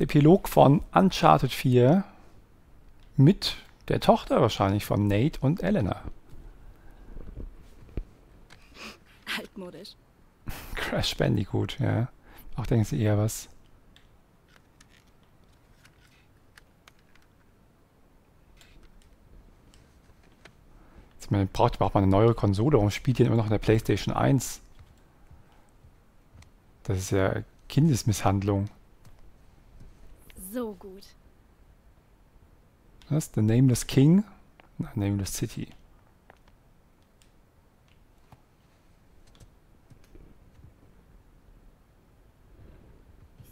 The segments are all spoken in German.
Der Epilog von Uncharted 4 mit der Tochter wahrscheinlich von Nate und Elena. Altmodisch. Crash Bandicoot, ja. Auch denken sie eher was. Jetzt man braucht überhaupt mal eine neue Konsole. Warum spielt ihr immer noch in der PlayStation 1? Das ist ja Kindesmisshandlung. So gut. Was? The Nameless King? Na, Nameless City.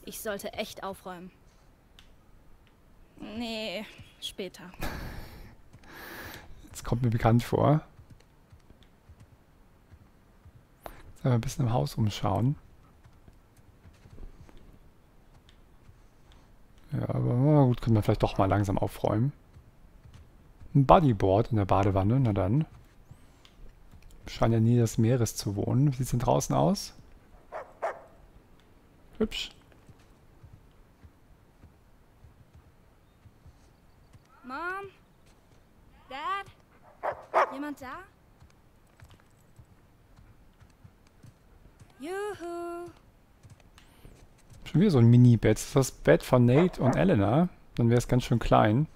Ich sollte echt aufräumen. Nee, später. Das kommt mir bekannt vor. Jetzt ein bisschen im Haus umschauen. Ja, aber gut, können wir vielleicht doch mal langsam aufräumen. Ein Bodyboard in der Badewanne, na dann. Scheint ja nie des Meeres zu wohnen. Wie sieht es denn draußen aus? Hübsch. Mom? Dad? Jemand da? Juhu. Schon wieder so ein Mini-Bett. Das ist das Bett von Nate und Elena. Dann wäre es ganz schön klein.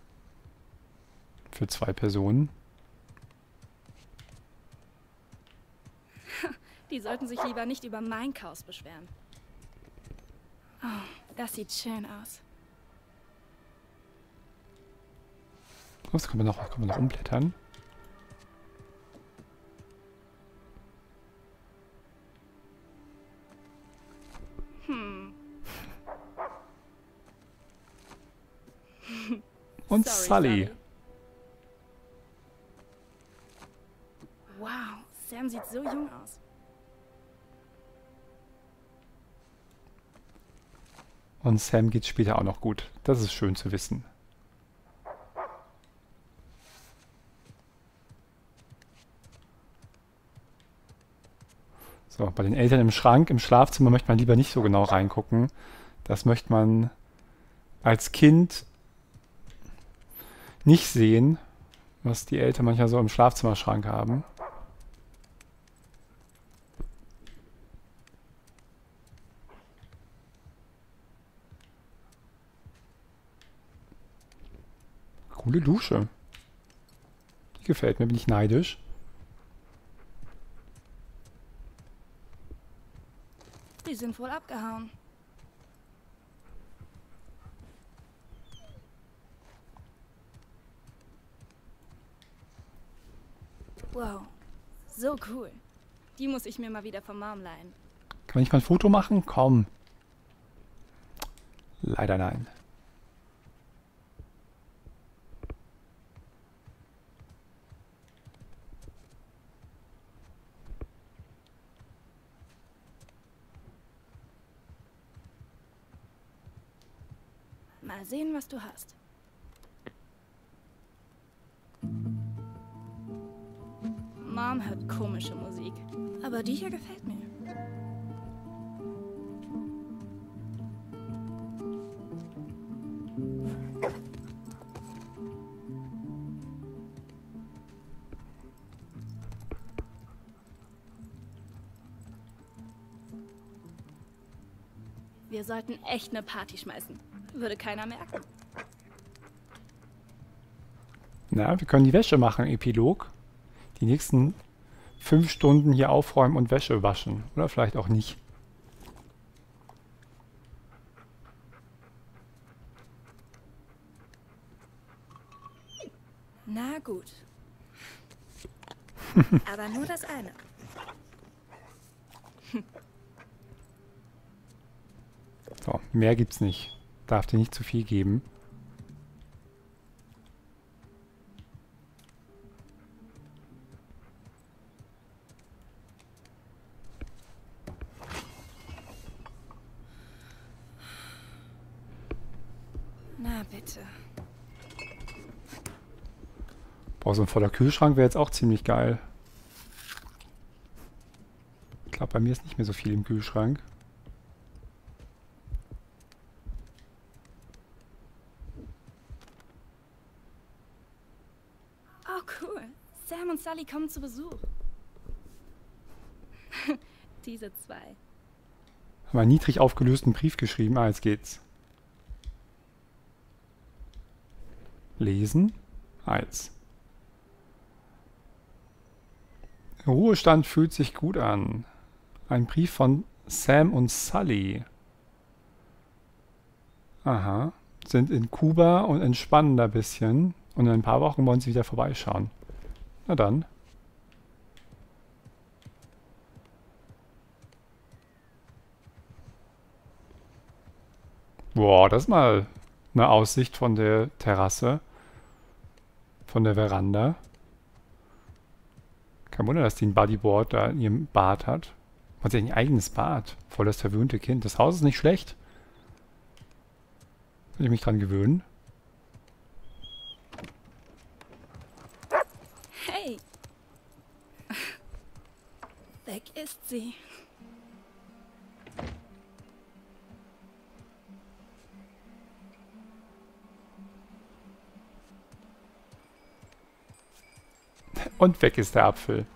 Für zwei Personen. Die sollten sich lieber nicht über mein Chaos beschweren. Oh, das sieht schön aus. Was können wir noch, können wir noch umblättern? Und Sully. Wow, Sam sieht so jung aus. Und Sam geht später auch noch gut. Das ist schön zu wissen. So, bei den Eltern im Schrank, im Schlafzimmer möchte man lieber nicht so genau reingucken. Das möchte man als Kind nicht sehen, was die Eltern manchmal so im Schlafzimmerschrank haben. Coole Dusche. Die gefällt mir, bin ich neidisch. Die sind wohl abgehauen. Wow, so cool. Die muss ich mir mal wieder vom Mom leihen. Kann ich mal ein Foto machen? Komm. Leider nein. Mal sehen, was du hast. Mom hört komische Musik. Aber die hier gefällt mir. Wir sollten echt eine Party schmeißen. Würde keiner merken. Na, wir können die Wäsche machen, Epilog. Die nächsten fünf Stunden hier aufräumen und Wäsche waschen. Oder vielleicht auch nicht. Na gut. Aber nur das eine. So, mehr gibt's nicht. Darf dir nicht zu viel geben. Na bitte. Boah, so ein voller Kühlschrank wäre jetzt auch ziemlich geil. Ich glaube, bei mir ist nicht mehr so viel im Kühlschrank. Oh, cool. Sam und Sally kommen zu Besuch. Diese zwei. Haben einen niedrig aufgelösten Brief geschrieben. Ah, jetzt geht's. Lesen. Eins. Ruhestand fühlt sich gut an. Ein Brief von Sam und Sully. Aha. Sind in Kuba und entspannen da ein bisschen. Und in ein paar Wochen wollen sie wieder vorbeischauen. Na dann. Boah, das ist mal eine Aussicht von der Terrasse. Von der Veranda. Kein Wunder, dass die ein Bodyboard da in ihrem Bad hat. Man sich ein eigenes Bad. Voll das verwöhnte Kind. Das Haus ist nicht schlecht. Will ich mich dran gewöhnen. Hey! Weg ist sie. Und weg ist der Apfel.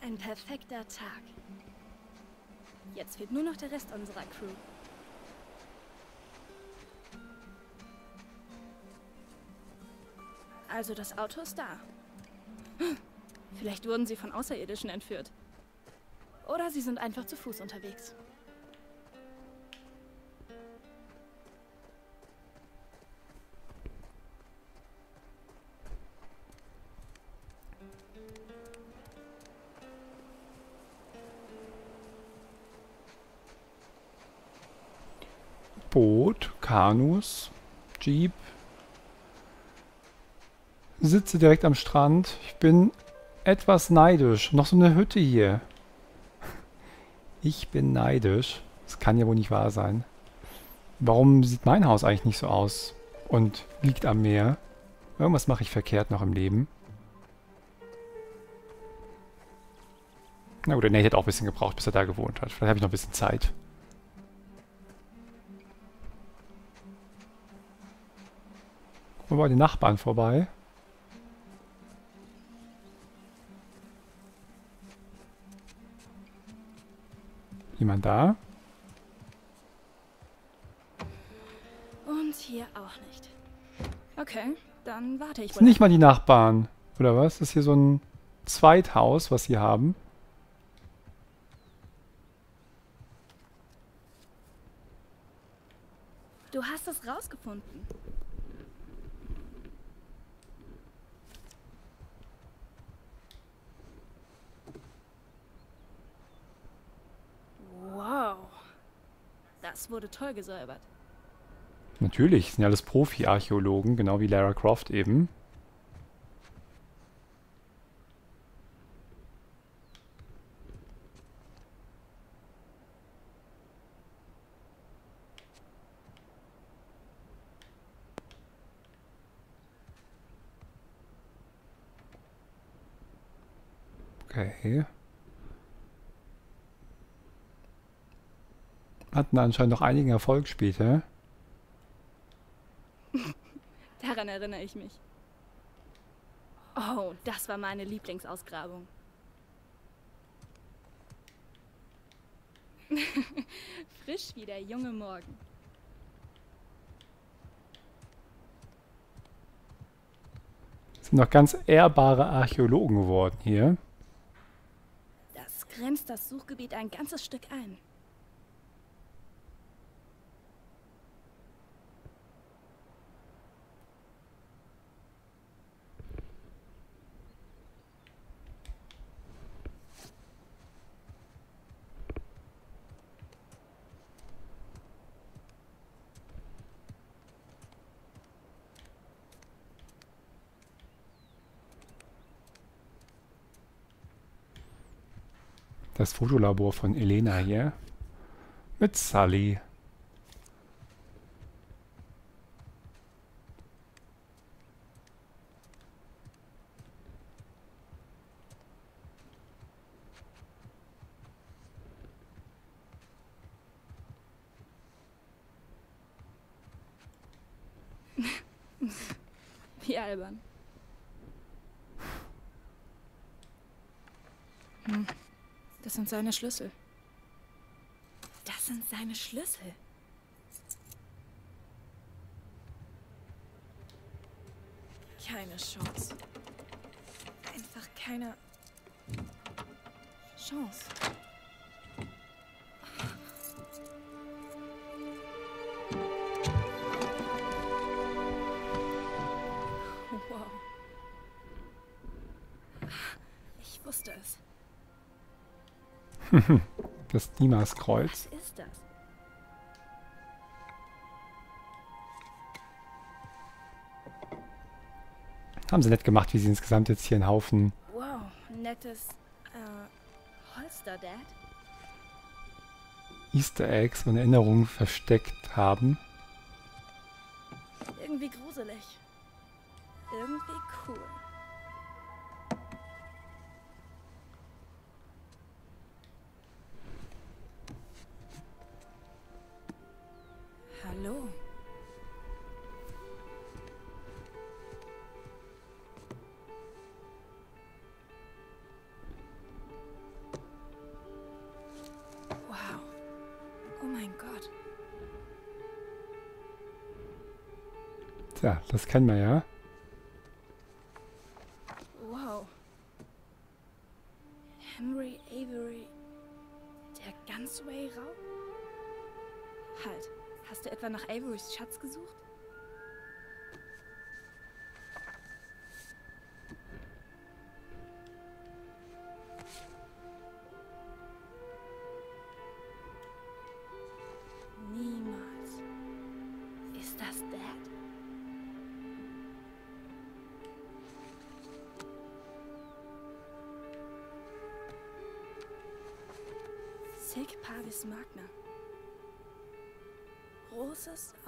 Ein perfekter Tag. Jetzt fehlt nur noch der Rest unserer Crew. Also das Auto ist da. Vielleicht wurden sie von Außerirdischen entführt. Oder sie sind einfach zu Fuß unterwegs. Kanus, Jeep. Sitze direkt am Strand. Ich bin etwas neidisch. Noch so eine Hütte hier. Ich bin neidisch. Das kann ja wohl nicht wahr sein. Warum sieht mein Haus eigentlich nicht so aus? Und liegt am Meer? Irgendwas mache ich verkehrt noch im Leben. Na gut, der Nate hat auch ein bisschen gebraucht, bis er da gewohnt hat. Vielleicht habe ich noch ein bisschen Zeit. Wir bei den Nachbarn vorbei. Jemand da? Und hier auch nicht. Okay, dann warte ich sind nicht mal die Nachbarn. Oder was? Das ist hier so ein Zweithaus, was sie haben. Du hast es rausgefunden. Wow. Das wurde toll gesäubert. Natürlich, sind ja alles Profi-Archäologen, genau wie Lara Croft eben. Okay. Hatten anscheinend noch einigen Erfolg später. Daran erinnere ich mich. Oh, das war meine Lieblingsausgrabung. Frisch wie der junge Morgen. Sind noch ganz ehrbare Archäologen geworden hier. Das grenzt das Suchgebiet ein ganzes Stück ein. das Fotolabor von Elena hier mit Sally. Wie albern. Hm. Das sind seine Schlüssel. Das sind seine Schlüssel. Keine Chance. Einfach keine Chance. Wow. Ich wusste es. Das. Was ist das? Haben sie nett gemacht, wie sie insgesamt jetzt hier einen Haufen Wow, nettes äh, Holster, Dad. Easter Eggs und Erinnerungen versteckt haben. Irgendwie gruselig. Irgendwie cool. Hallo. Wow. Oh mein Gott. Tja, das kennen wir ja. Gesucht?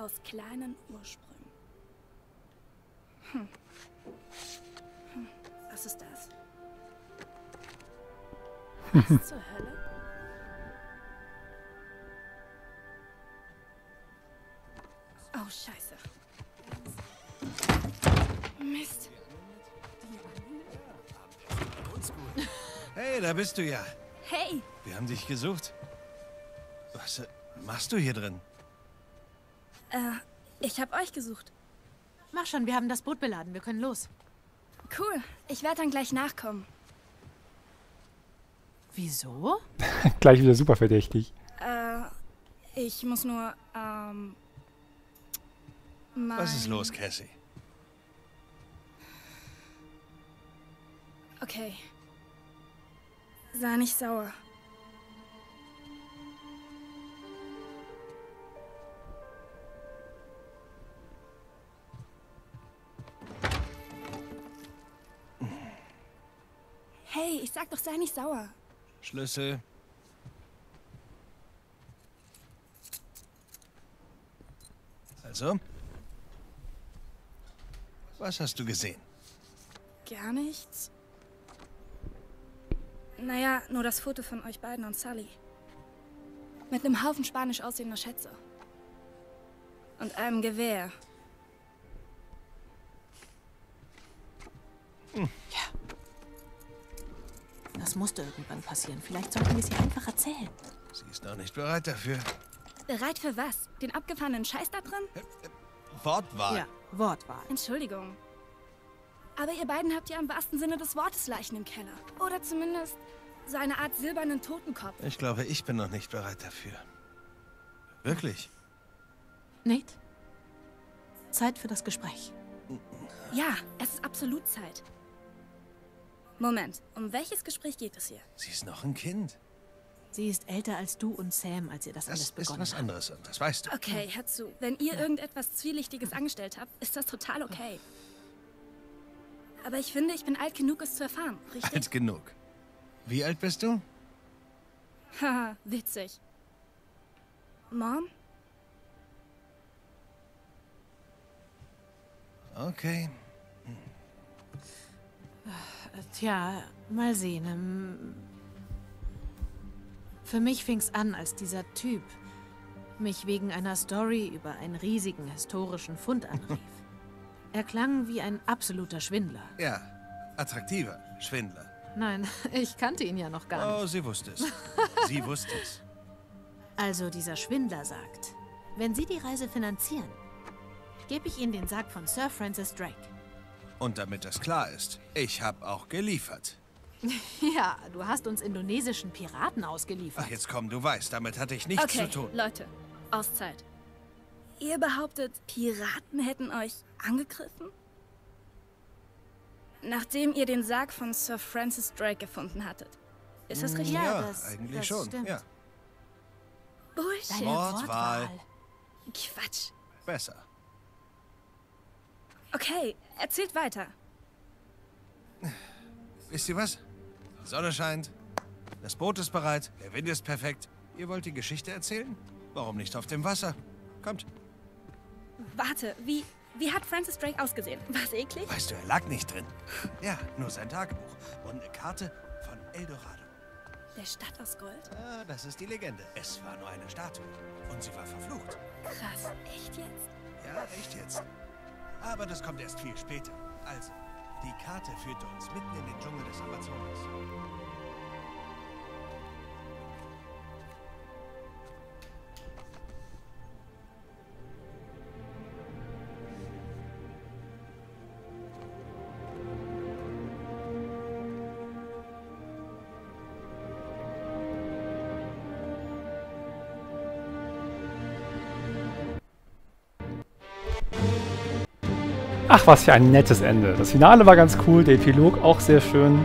Aus kleinen Ursprüngen. Hm. Hm. Was ist das? Was zur Hölle? Oh, scheiße. Mist. Hey, da bist du ja. Hey, Wir haben dich gesucht. Was äh, machst du hier drin? Äh, ich hab euch gesucht. Mach schon, wir haben das Boot beladen. Wir können los. Cool, ich werde dann gleich nachkommen. Wieso? Gleich wieder super verdächtig. Äh, ich muss nur, ähm. Mein... Was ist los, Cassie? Okay. Sei nicht sauer. Hey, ich sag doch, sei nicht sauer. Schlüssel. Also? Was hast du gesehen? Gar nichts. Naja, nur das Foto von euch beiden und Sully. Mit einem Haufen spanisch aussehender Schätze. Und einem Gewehr. Das musste irgendwann passieren. Vielleicht sollten wir es ihr einfach erzählen. Sie ist noch nicht bereit dafür. Bereit für was? Den abgefahrenen Scheiß da drin? Wortwahl. Ja, Wortwahl. Entschuldigung. Aber ihr beiden habt ja im wahrsten Sinne des Wortes Leichen im Keller. Oder zumindest so eine Art silbernen Totenkopf. Ich glaube, ich bin noch nicht bereit dafür. Wirklich? Nate? Zeit für das Gespräch. Ja, es ist absolut Zeit. Moment, um welches Gespräch geht es hier? Sie ist noch ein Kind. Sie ist älter als du und Sam, als ihr das, Das alles ist begonnen was habt. anderes und das weißt du. Okay, hör zu. Wenn ihr irgendetwas Zwielichtiges angestellt habt, ist das total okay. Aber ich finde, ich bin alt genug, es zu erfahren, richtig? Alt genug. Wie alt bist du? Haha, witzig. Mom? Okay. Tja, mal sehen. ähm, Für mich fing's an, als dieser Typ mich wegen einer Story über einen riesigen historischen Fund anrief. er klang wie ein absoluter Schwindler. Ja, attraktiver Schwindler. Nein, ich kannte ihn ja noch gar nicht. Oh, sie wusste es. sie wusste es. Also dieser Schwindler sagt, wenn Sie die Reise finanzieren, gebe ich Ihnen den Sarg von Sir Francis Drake. Und damit das klar ist, ich habe auch geliefert. Ja, du hast uns indonesischen Piraten ausgeliefert. Ach, jetzt komm, du weißt, damit hatte ich nichts Okay, zu tun. Leute, Auszeit. Ihr behauptet, Piraten hätten euch angegriffen? Nachdem ihr den Sarg von Sir Francis Drake gefunden hattet. Ist das richtig? Ja, Ja, das- eigentlich das schon. stimmt. Ja, Bullshit. Wortwahl. Quatsch. besser. Okay, erzählt weiter. Wisst ihr was? Die Sonne scheint, das Boot ist bereit, der Wind ist perfekt. Ihr wollt die Geschichte erzählen? Warum nicht auf dem Wasser? Kommt. Warte, wie, wie hat Francis Drake ausgesehen? War's eklig? Weißt du, er lag nicht drin. Ja, nur sein Tagebuch und eine Karte von Eldorado. Der Stadt aus Gold? Ah, das ist die Legende. Es war nur eine Statue. Und sie war verflucht. Krass, echt jetzt? Ja, echt jetzt. Aber das kommt erst viel später. Also, die Karte führte uns mitten in den Dschungel des Amazonas. Ach, was für ein nettes Ende. Das Finale war ganz cool, der Epilog auch sehr schön.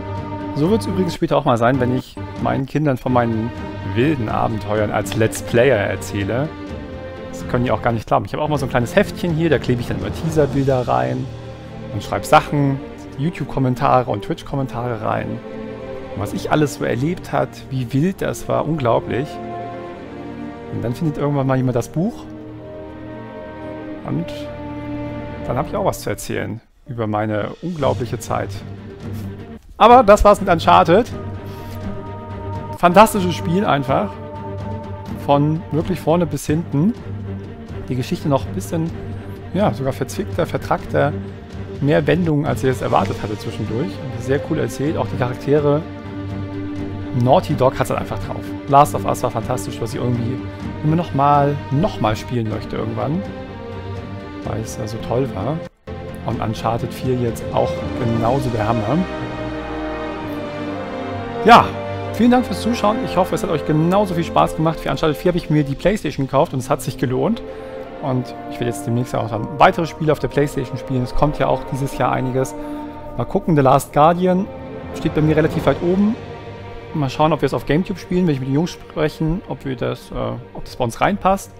So wird es übrigens später auch mal sein, wenn ich meinen Kindern von meinen wilden Abenteuern als Let's Player erzähle. Das können die auch gar nicht glauben. Ich habe auch mal so ein kleines Heftchen hier, da klebe ich dann immer Teaserbilder rein und schreibe Sachen, YouTube-Kommentare und Twitch-Kommentare rein. Und was ich alles so erlebt hat, wie wild das war, unglaublich. Und dann findet irgendwann mal jemand das Buch und dann habe ich auch was zu erzählen über meine unglaubliche Zeit. Aber das war's mit Uncharted. Fantastisches Spiel einfach. Von wirklich vorne bis hinten. Die Geschichte noch ein bisschen, ja, sogar verzwickter, vertrackter. Mehr Wendungen, als ich es erwartet hatte zwischendurch. Sehr cool erzählt. Auch die Charaktere. Naughty Dog hat es halt einfach drauf. Last of Us war fantastisch, was ich irgendwie immer noch mal, noch mal spielen möchte irgendwann weil es ja so toll war. Und Uncharted 4 jetzt auch genauso der Hammer. Ja, vielen Dank fürs Zuschauen. Ich hoffe, es hat euch genauso viel Spaß gemacht. Für Uncharted 4 habe ich mir die Playstation gekauft und es hat sich gelohnt. Und ich werde jetzt demnächst auch dann weitere Spiele auf der Playstation spielen. Es kommt ja auch dieses Jahr einiges. Mal gucken, The Last Guardian steht bei mir relativ weit oben. Mal schauen, ob wir es auf Gamecube spielen, wenn ich mit den Jungs sprechen, ob, wir das, äh, ob das bei uns reinpasst.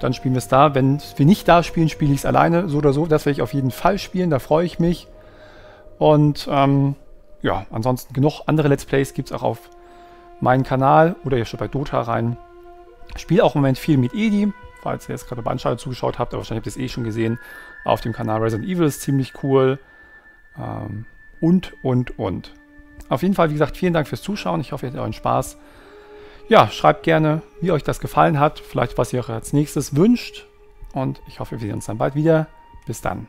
Dann spielen wir es da. Wenn wir nicht da spielen, spiele ich es alleine, so oder so. Das werde ich auf jeden Fall spielen, da freue ich mich. Und ähm, ja, ansonsten genug andere Let's Plays gibt es auch auf meinem Kanal oder ihr schaut bei Dota rein. Ich spiele auch im Moment viel mit Edi, falls ihr jetzt gerade bei Anschauung zugeschaut habt, aber wahrscheinlich habt ihr es eh schon gesehen. Auf dem Kanal Resident Evil ist ziemlich cool. Ähm, und, und, und. Auf jeden Fall, wie gesagt, vielen Dank fürs Zuschauen. Ich hoffe, ihr hattet euren Spaß. Ja, schreibt gerne, wie euch das gefallen hat, vielleicht was ihr euch als nächstes wünscht. Und ich hoffe, wir sehen uns dann bald wieder. Bis dann.